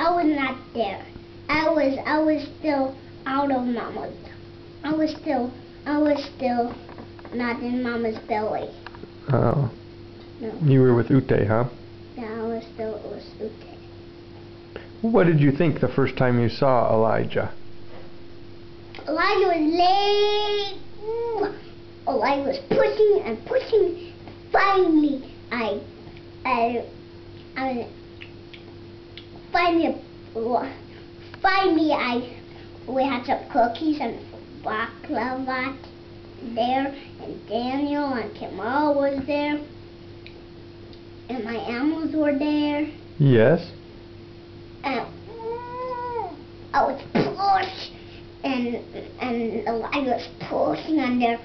I was not there. I was I was still out of mama's. I was still I was still not in mama's belly. Oh. No. You were with Ute, huh? Yeah, I was still it was okay. What did you think the first time you saw Elijah? Elijah was late. Elijah was pushing and pushing. Finally, I, I, I, finally, finally, I, we had some cookies and baklava there, and Daniel and Kamal was there, and my animals were there, Yes. and I was pushed, and and Elijah was pushing on there.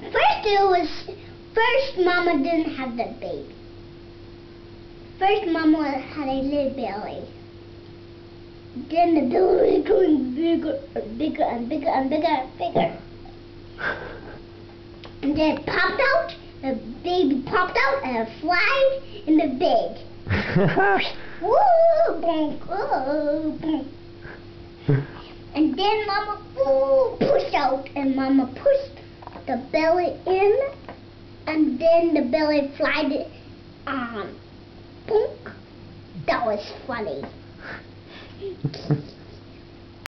First it was, first Mama didn't have the baby. First Mama had a little belly. Then the belly was growing bigger and bigger and bigger and bigger and bigger. And then it popped out, the baby popped out and it flied in the bed. Woo, bonk, oh, bonk. And then Mama ooh, pushed out, and Mama pushed the belly in, and then the belly flied on. That was funny.